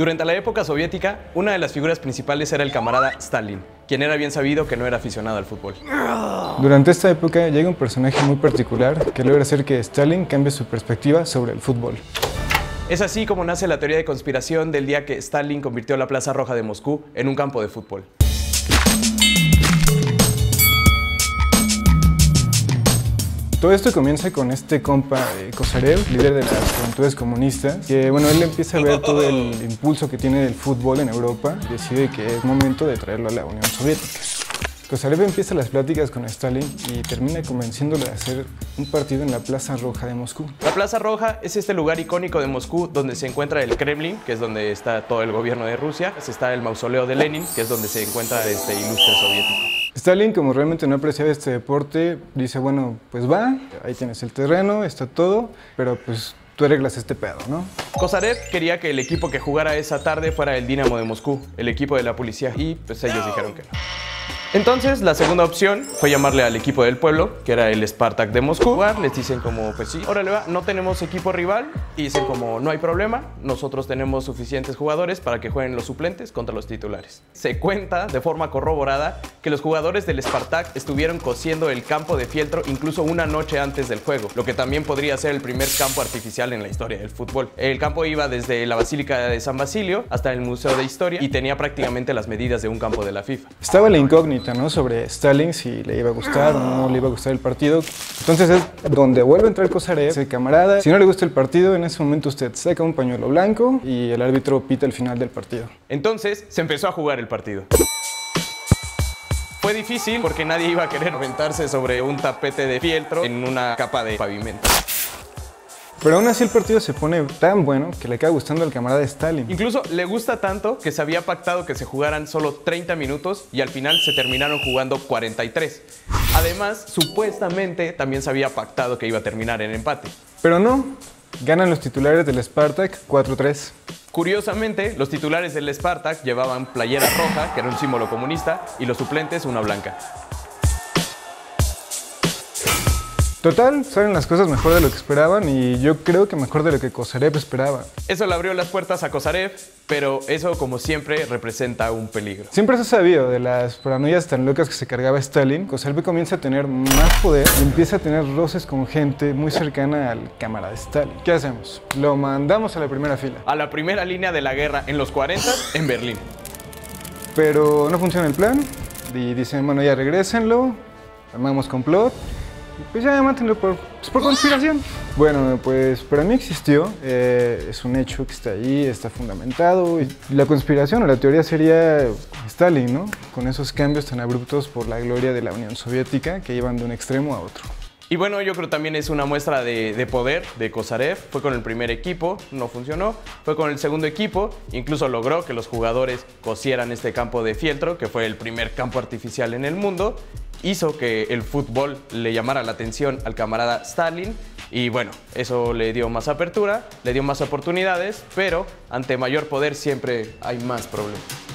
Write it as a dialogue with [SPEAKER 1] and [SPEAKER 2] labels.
[SPEAKER 1] Durante la época soviética, una de las figuras principales era el camarada Stalin, quien era bien sabido que no era aficionado al fútbol.
[SPEAKER 2] Durante esta época llega un personaje muy particular que logra hacer que Stalin cambie su perspectiva sobre el fútbol.
[SPEAKER 1] Es así como nace la teoría de conspiración del día que Stalin convirtió la Plaza Roja de Moscú en un campo de fútbol.
[SPEAKER 2] Todo esto comienza con este compa eh, Kosarev, líder de las juventudes comunistas, que bueno, él empieza a ver todo el impulso que tiene el fútbol en Europa y decide que es momento de traerlo a la Unión Soviética. Kosarev empieza las pláticas con Stalin y termina convenciéndolo de hacer un partido en la Plaza Roja de Moscú.
[SPEAKER 1] La Plaza Roja es este lugar icónico de Moscú donde se encuentra el Kremlin, que es donde está todo el gobierno de Rusia, está el mausoleo de Lenin, que es donde se encuentra este ilustre soviético.
[SPEAKER 2] Stalin, como realmente no apreciaba este deporte, dice, bueno, pues va, ahí tienes el terreno, está todo, pero pues tú arreglas este pedo, ¿no?
[SPEAKER 1] Kosarev quería que el equipo que jugara esa tarde fuera el Dinamo de Moscú, el equipo de la policía, y pues ellos dijeron que no. Entonces, la segunda opción fue llamarle al equipo del pueblo, que era el Spartak de Moscú. Les dicen como, pues sí, órale va, no tenemos equipo rival. Y dicen como, no hay problema, nosotros tenemos suficientes jugadores para que jueguen los suplentes contra los titulares. Se cuenta, de forma corroborada, que los jugadores del Spartak estuvieron cosiendo el campo de fieltro incluso una noche antes del juego, lo que también podría ser el primer campo artificial en la historia del fútbol. El campo iba desde la Basílica de San Basilio hasta el Museo de Historia y tenía prácticamente las medidas de un campo de la FIFA.
[SPEAKER 2] Estaba la incógnita sobre Stalin, si le iba a gustar o no le iba a gustar el partido. Entonces es donde vuelve a entrar Kosarev, ese camarada, si no le gusta el partido, en ese momento usted saca un pañuelo blanco y el árbitro pita el final del partido.
[SPEAKER 1] Entonces se empezó a jugar el partido. Fue difícil porque nadie iba a querer aventarse sobre un tapete de fieltro en una capa de pavimento.
[SPEAKER 2] Pero aún así el partido se pone tan bueno que le queda gustando al camarada Stalin.
[SPEAKER 1] Incluso le gusta tanto que se había pactado que se jugaran solo 30 minutos y al final se terminaron jugando 43. Además, supuestamente también se había pactado que iba a terminar en empate.
[SPEAKER 2] Pero no, ganan los titulares del Spartak 4-3.
[SPEAKER 1] Curiosamente, los titulares del Spartak llevaban playera roja, que era un símbolo comunista, y los suplentes una blanca.
[SPEAKER 2] Total, salen las cosas mejor de lo que esperaban y yo creo que mejor de lo que Kosarev esperaba.
[SPEAKER 1] Eso le abrió las puertas a Kosarev, pero eso como siempre representa un peligro.
[SPEAKER 2] Siempre se sabido de las paranoias tan locas que se cargaba Stalin. Kosarev comienza a tener más poder y empieza a tener roces con gente muy cercana al cámara de Stalin. ¿Qué hacemos? Lo mandamos a la primera fila.
[SPEAKER 1] A la primera línea de la guerra en los 40 en Berlín.
[SPEAKER 2] Pero no funciona el plan y dicen, bueno, ya regrésenlo, armamos complot pues ya mátenlo por, pues por conspiración. Bueno, pues para mí existió, eh, es un hecho que está ahí, está fundamentado. Y la conspiración o la teoría sería Stalin, ¿no? Con esos cambios tan abruptos por la gloria de la Unión Soviética que iban de un extremo a otro.
[SPEAKER 1] Y bueno, yo creo también es una muestra de, de, poder de Kosarev. Fue con el primer equipo, no funcionó. Fue con el segundo equipo, incluso logró que los jugadores cosieran este campo de fieltro, que fue el primer campo artificial en el mundo hizo que el fútbol le llamara la atención al camarada Stalin y bueno, eso le dio más apertura, le dio más oportunidades, pero ante mayor poder siempre hay más problemas.